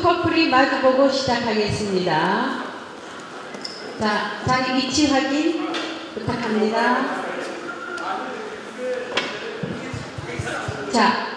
두 커플이 마주보고 시작하겠습니다. 자, 자기 위치 확인 부탁합니다. 자,